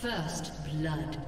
First blood.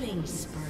Killing spree.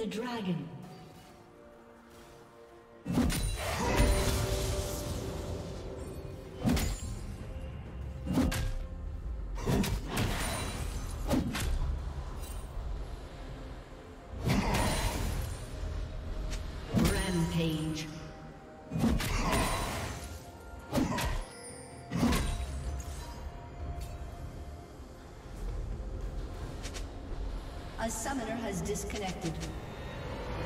The dragon. Rampage. A summoner has disconnected.